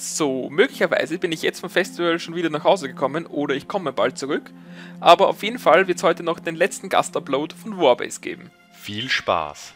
So, möglicherweise bin ich jetzt vom Festival schon wieder nach Hause gekommen oder ich komme bald zurück, aber auf jeden Fall wird es heute noch den letzten Gastupload von Warbase geben. Viel Spaß!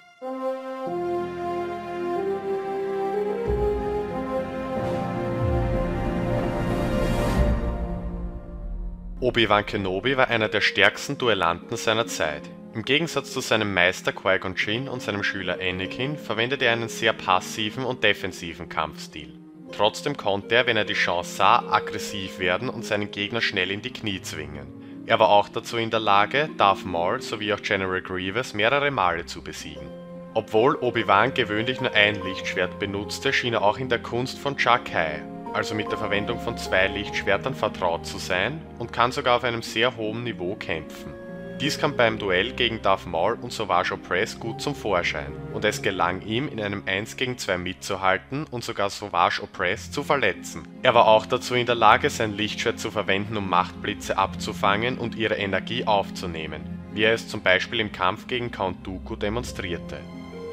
Obi-Wan Kenobi war einer der stärksten Duellanten seiner Zeit. Im Gegensatz zu seinem Meister Qui-Gon Jinn und seinem Schüler Anakin verwendete er einen sehr passiven und defensiven Kampfstil. Trotzdem konnte er, wenn er die Chance sah, aggressiv werden und seinen Gegner schnell in die Knie zwingen. Er war auch dazu in der Lage, Darth Maul sowie auch General Grievous mehrere Male zu besiegen. Obwohl Obi-Wan gewöhnlich nur ein Lichtschwert benutzte, schien er auch in der Kunst von Jia-Kai, also mit der Verwendung von zwei Lichtschwertern vertraut zu sein und kann sogar auf einem sehr hohen Niveau kämpfen. Dies kam beim Duell gegen Darth Maul und Savage Opress gut zum Vorschein, und es gelang ihm, in einem 1 gegen 2 mitzuhalten und sogar Savage Opress zu verletzen. Er war auch dazu in der Lage, sein Lichtschwert zu verwenden, um Machtblitze abzufangen und ihre Energie aufzunehmen, wie er es zum Beispiel im Kampf gegen Count Dooku demonstrierte.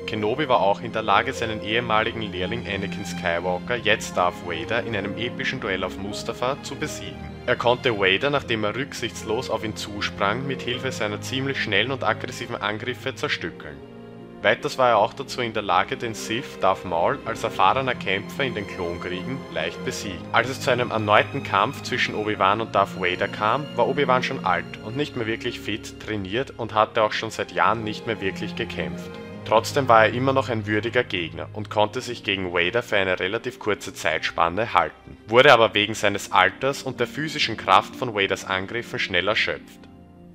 Kenobi war auch in der Lage, seinen ehemaligen Lehrling Anakin Skywalker, jetzt Darth Vader, in einem epischen Duell auf Mustafa zu besiegen. Er konnte Vader, nachdem er rücksichtslos auf ihn zusprang, mit Hilfe seiner ziemlich schnellen und aggressiven Angriffe zerstückeln. Weiters war er auch dazu in der Lage, den Sith Darth Maul als erfahrener Kämpfer in den Klonkriegen leicht besiegen. Als es zu einem erneuten Kampf zwischen Obi-Wan und Darth Vader kam, war Obi-Wan schon alt und nicht mehr wirklich fit, trainiert und hatte auch schon seit Jahren nicht mehr wirklich gekämpft. Trotzdem war er immer noch ein würdiger Gegner und konnte sich gegen Vader für eine relativ kurze Zeitspanne halten, wurde aber wegen seines Alters und der physischen Kraft von Vaders Angriffen schnell erschöpft.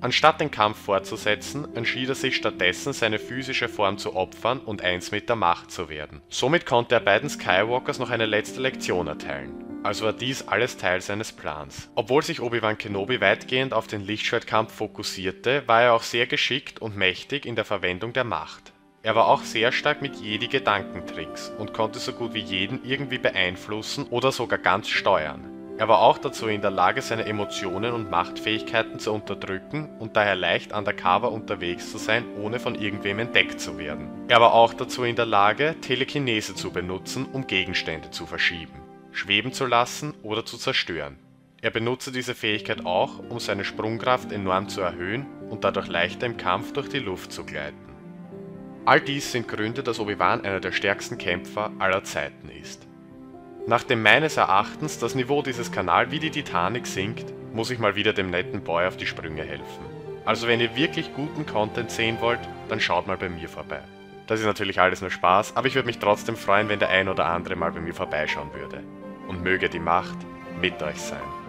Anstatt den Kampf fortzusetzen, entschied er sich stattdessen, seine physische Form zu opfern und eins mit der Macht zu werden. Somit konnte er beiden Skywalkers noch eine letzte Lektion erteilen. Also war dies alles Teil seines Plans. Obwohl sich Obi-Wan Kenobi weitgehend auf den Lichtschwertkampf fokussierte, war er auch sehr geschickt und mächtig in der Verwendung der Macht. Er war auch sehr stark mit Jedi-Gedankentricks und konnte so gut wie jeden irgendwie beeinflussen oder sogar ganz steuern. Er war auch dazu in der Lage, seine Emotionen und Machtfähigkeiten zu unterdrücken und daher leicht undercover unterwegs zu sein, ohne von irgendwem entdeckt zu werden. Er war auch dazu in der Lage, Telekinese zu benutzen, um Gegenstände zu verschieben, schweben zu lassen oder zu zerstören. Er benutzte diese Fähigkeit auch, um seine Sprungkraft enorm zu erhöhen und dadurch leichter im Kampf durch die Luft zu gleiten. All dies sind Gründe, dass Obi-Wan einer der stärksten Kämpfer aller Zeiten ist. Nachdem meines Erachtens das Niveau dieses Kanals wie die Titanic sinkt, muss ich mal wieder dem netten Boy auf die Sprünge helfen. Also wenn ihr wirklich guten Content sehen wollt, dann schaut mal bei mir vorbei. Das ist natürlich alles nur Spaß, aber ich würde mich trotzdem freuen, wenn der ein oder andere mal bei mir vorbeischauen würde. Und möge die Macht mit euch sein.